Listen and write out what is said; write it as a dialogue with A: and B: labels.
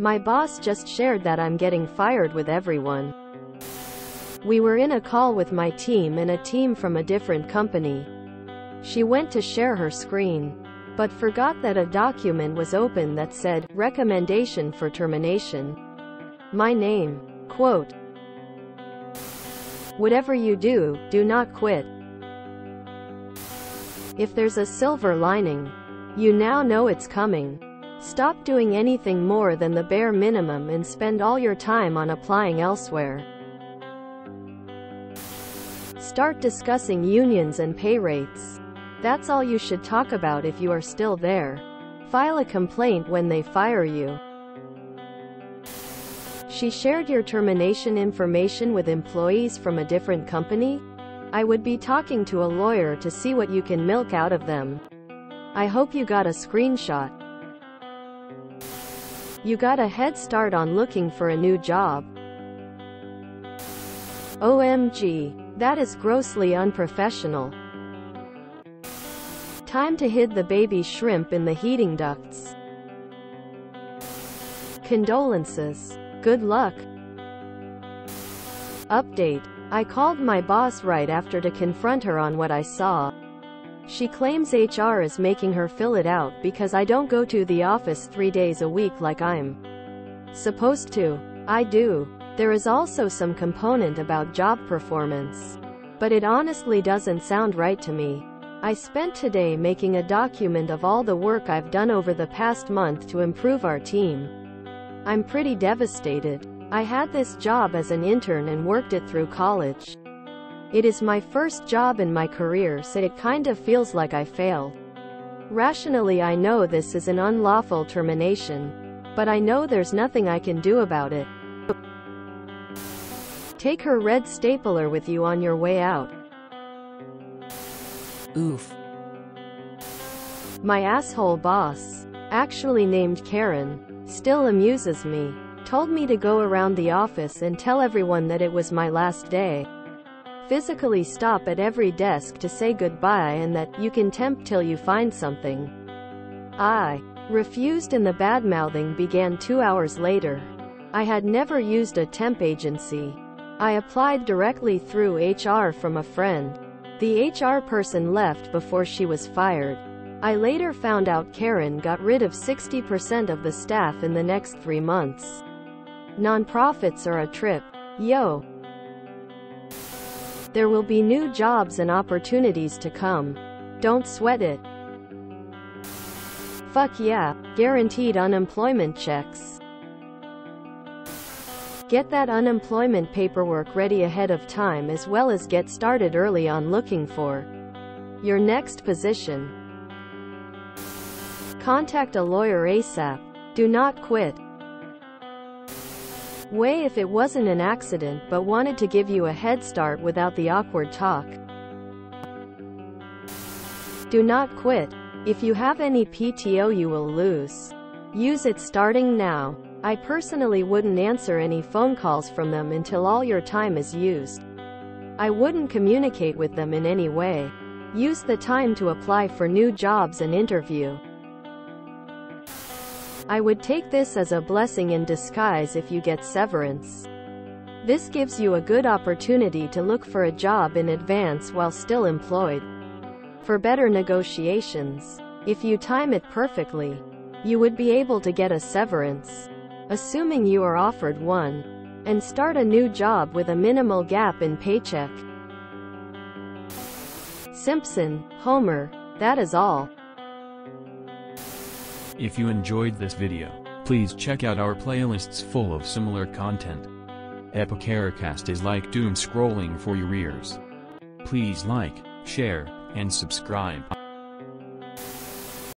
A: My boss just shared that I'm getting fired with everyone. We were in a call with my team and a team from a different company. She went to share her screen, but forgot that a document was open that said, recommendation for termination. My name. Quote. Whatever you do, do not quit. If there's a silver lining, you now know it's coming. Stop doing anything more than the bare minimum and spend all your time on applying elsewhere. Start discussing unions and pay rates. That's all you should talk about if you are still there. File a complaint when they fire you. She shared your termination information with employees from a different company? I would be talking to a lawyer to see what you can milk out of them. I hope you got a screenshot. You got a head start on looking for a new job. OMG. That is grossly unprofessional. Time to hid the baby shrimp in the heating ducts. Condolences. Good luck. Update. I called my boss right after to confront her on what I saw. She claims HR is making her fill it out because I don't go to the office three days a week like I'm supposed to. I do. There is also some component about job performance. But it honestly doesn't sound right to me. I spent today making a document of all the work I've done over the past month to improve our team. I'm pretty devastated. I had this job as an intern and worked it through college. It is my first job in my career so it kind of feels like I failed. Rationally I know this is an unlawful termination. But I know there's nothing I can do about it. Take her red stapler with you on your way out.
B: Oof.
A: My asshole boss, actually named Karen, still amuses me. Told me to go around the office and tell everyone that it was my last day physically stop at every desk to say goodbye and that you can temp till you find something. I refused and the badmouthing began two hours later. I had never used a temp agency. I applied directly through HR from a friend. The HR person left before she was fired. I later found out Karen got rid of 60% of the staff in the next three months. Nonprofits are a trip. Yo. There will be new jobs and opportunities to come. Don't sweat it. Fuck yeah, guaranteed unemployment checks. Get that unemployment paperwork ready ahead of time as well as get started early on looking for your next position. Contact a lawyer ASAP. Do not quit. Way if it wasn't an accident but wanted to give you a head start without the awkward talk. Do not quit. If you have any PTO you will lose. Use it starting now. I personally wouldn't answer any phone calls from them until all your time is used. I wouldn't communicate with them in any way. Use the time to apply for new jobs and interview. I would take this as a blessing in disguise if you get severance. This gives you a good opportunity to look for a job in advance while still employed. For better negotiations, if you time it perfectly, you would be able to get a severance, assuming you are offered one, and start a new job with a minimal gap in paycheck. Simpson, Homer, that is all.
C: If you enjoyed this video, please check out our playlists full of similar content. Epic Epicaricast is like doom scrolling for your ears. Please like, share, and subscribe.